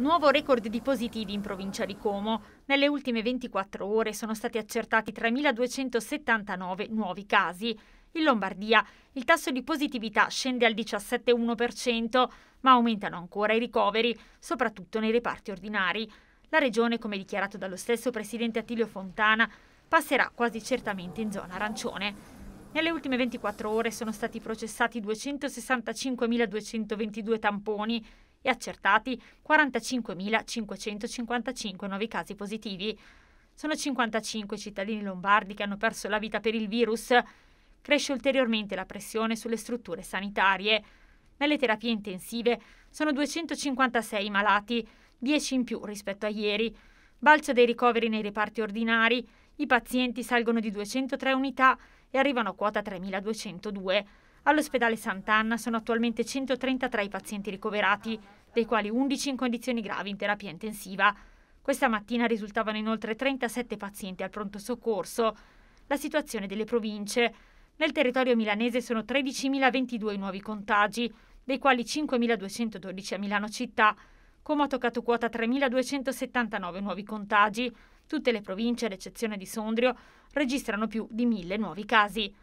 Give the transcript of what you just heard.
Nuovo record di positivi in provincia di Como. Nelle ultime 24 ore sono stati accertati 3.279 nuovi casi. In Lombardia il tasso di positività scende al 17,1%, ma aumentano ancora i ricoveri, soprattutto nei reparti ordinari. La regione, come dichiarato dallo stesso presidente Attilio Fontana, passerà quasi certamente in zona arancione. Nelle ultime 24 ore sono stati processati 265.222 tamponi e accertati 45.555 nuovi casi positivi. Sono 55 cittadini lombardi che hanno perso la vita per il virus. Cresce ulteriormente la pressione sulle strutture sanitarie. Nelle terapie intensive sono 256 malati, 10 in più rispetto a ieri. Balzo dei ricoveri nei reparti ordinari, i pazienti salgono di 203 unità e arrivano a quota 3.202. All'ospedale Sant'Anna sono attualmente 133 i pazienti ricoverati, dei quali 11 in condizioni gravi in terapia intensiva. Questa mattina risultavano inoltre 37 pazienti al pronto soccorso. La situazione delle province. Nel territorio milanese sono 13.022 i nuovi contagi, dei quali 5.212 a Milano città. Como ha toccato quota 3.279 nuovi contagi. Tutte le province, ad eccezione di Sondrio, registrano più di 1.000 nuovi casi.